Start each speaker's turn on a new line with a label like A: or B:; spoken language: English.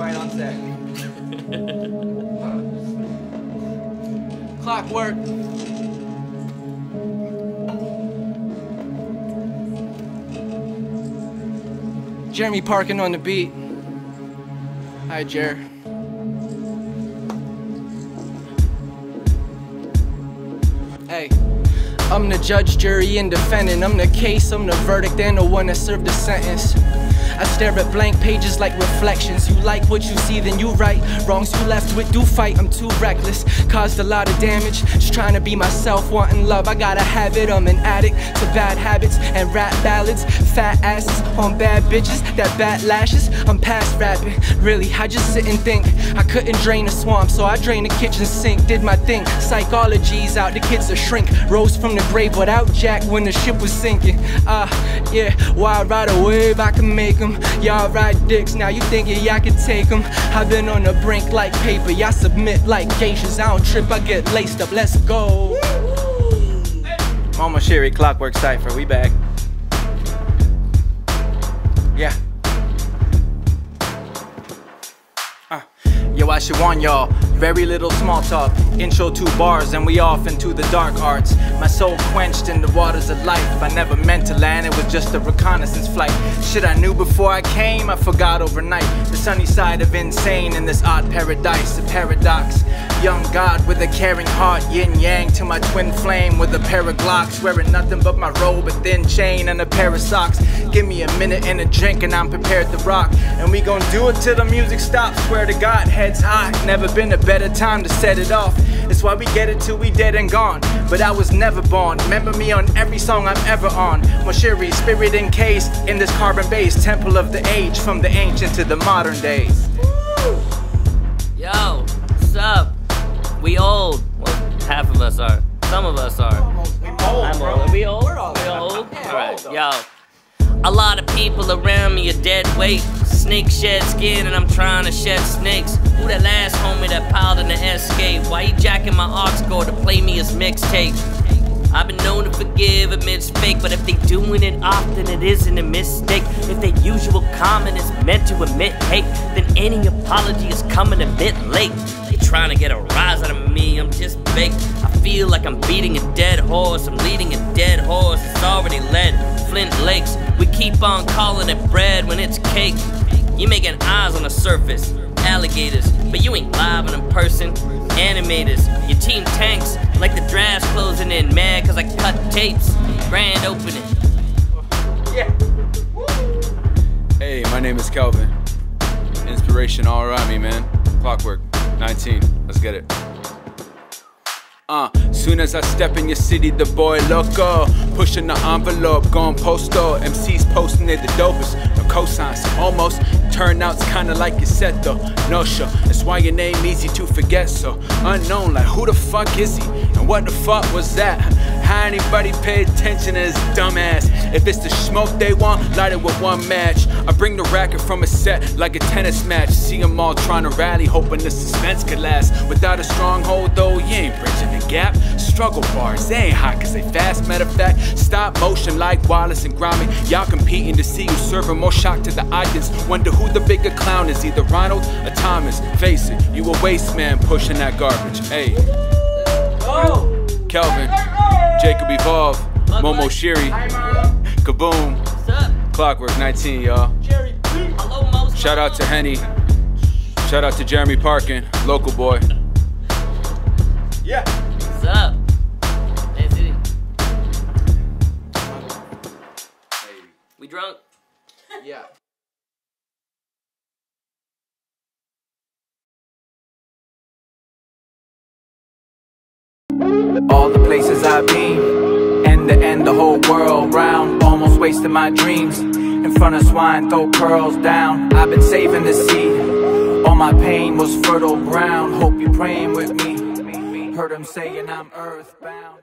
A: on set. Clockwork. Jeremy Parkin on the beat. Hi, Jer. Hey. I'm the judge, jury, and defendant. I'm the case, I'm the verdict, and the one that served the sentence. I stare at blank pages like reflections. You like what you see, then you write. Wrongs you left with, do fight. I'm too reckless, caused a lot of damage. Just trying to be myself, wanting love. I gotta have it. I'm an addict to bad habits and rap ballads. Fat asses on bad bitches that bat lashes. I'm past rapping, really. I just sit and think. I couldn't drain a swamp, so I drained the kitchen sink. Did my thing. Psychology's out, the kids are shrink. Rose from the grave without Jack when the ship was sinking. Ah, uh, yeah. Why ride a wave? I can make them. Y'all ride dicks, now you thinking y'all can take them. I've been on the brink like paper, y'all submit like geishas. I don't trip, I get laced up, let's go.
B: Mama Sherry Clockwork Cypher, we back. Yeah. Uh, yo, I should warn y'all. Very little small talk. Intro two bars and we off into the dark arts. My soul quenched in the waters of life. I never meant to land, it was just a reconnaissance flight. Shit I knew before I came, I forgot overnight. The sunny side of insane in this odd paradise, a paradox. Young God with a caring heart, yin yang to my twin flame with a pair of glocks. Wearing nothing but my robe, a thin chain, and a pair of socks. Give me a minute and a drink, and I'm prepared to rock. And we gon' do it till the music stops. Swear to God, heads high. Never been a better time to set it off. It's why we get it till we dead and gone. But I was never born. Remember me on every song I'm ever on. Moshiri, spirit encased in this carbon base temple of the age, from the ancient to the modern days.
C: Yo, what's up? We old. Well, half of us are. Some of us are.
A: Old,
C: I'm old. Are we old?
A: We're all
C: we old?
A: Yeah,
C: Alright,
A: old,
C: yo. A lot of people around me are dead weight. Snake shed skin and I'm trying to shed snakes. Who that last homie that piled in the escape? Why he jacking my aux cord to play me his mixtape? I've been known to forgive amidst fake, but if they doing it often, it isn't a mistake. If their usual comment is meant to admit hate, then any apology is coming a bit late. They trying to get a rise out of me, I'm just baked. I feel like I'm beating a dead horse, I'm leading a dead horse, it's already led. Flint Lakes, we keep on calling it bread when it's cake. You making eyes on the surface, alligators, but you ain't live and in person. Animators, your team tanks like the draft's closing in, mad cause I cut tapes. Grand opening. Yeah.
D: Hey, my name is Kelvin. Inspiration all around me, man. Clockwork, 19. Let's get it. Uh, soon as I step in your city, the boy loco. Pushing the envelope, going postal. MCs posting it the dopest. No cosigns, almost. Turnouts kinda like you said though. No sure. That's why your name easy to forget. So unknown, like who the fuck is he? And what the fuck was that? How anybody pay attention to this dumbass? If it's the smoke they want, light it with one match. I bring the racket from a set like a tennis match. See them all trying to rally, hoping the suspense could last. Without a stronghold though, you ain't bridging the gap. Struggle bars, they ain't hot cause they fast. Matter of fact, stop motion like Wallace and Gromit. Y'all competing to see who's serving more shock to the audience. Wonder who the bigger clown is, either Ronald or Thomas. Face it, you a waste man pushing that garbage. Hey, Kelvin, Jakub Evolve, Mo Moshiri, Kaboom,
C: What's up?
D: Clockwork 19, y'all. Shout out to Henny. Shout out to Jeremy Parkin, local boy.
A: Yeah.
C: What's up? Hey, We drunk?
A: Yeah.
B: All the places I've been, end to end the whole world round. Almost wasting my dreams. In front of swine, throw pearls down. I've been saving the seed. All my pain was fertile ground. Hope you're praying with me. Heard them saying I'm earthbound.